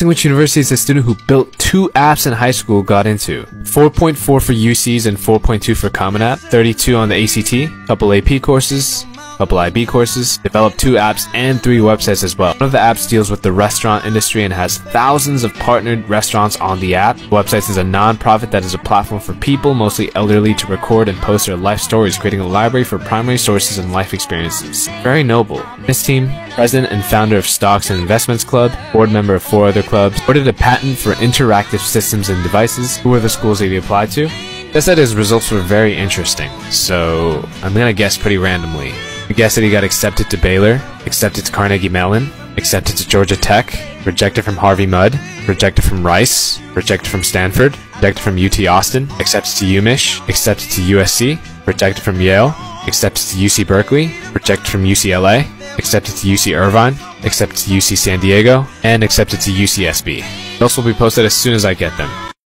Which university is a student who built two apps in high school got into? 4.4 for UCs and 4.2 for Common App, 32 on the ACT, couple AP courses, couple IB courses, developed two apps and three websites as well. One of the apps deals with the restaurant industry and has thousands of partnered restaurants on the app. The website is a non-profit that is a platform for people, mostly elderly, to record and post their life stories, creating a library for primary sources and life experiences. Very noble. This team, president and founder of Stocks and Investments Club, board member of four other clubs, ordered a patent for interactive systems and devices. Who were the schools that he applied to? This said his results were very interesting, so I'm gonna guess pretty randomly. Guess that he got accepted to Baylor, accepted to Carnegie Mellon, accepted to Georgia Tech, rejected from Harvey Mudd, rejected from Rice, rejected from Stanford, rejected from UT Austin, accepted to UMich, accepted to USC, rejected from Yale, accepted to UC Berkeley, rejected from UCLA, accepted to UC Irvine, accepted to UC San Diego, and accepted to UCSB. Those will be posted as soon as I get them.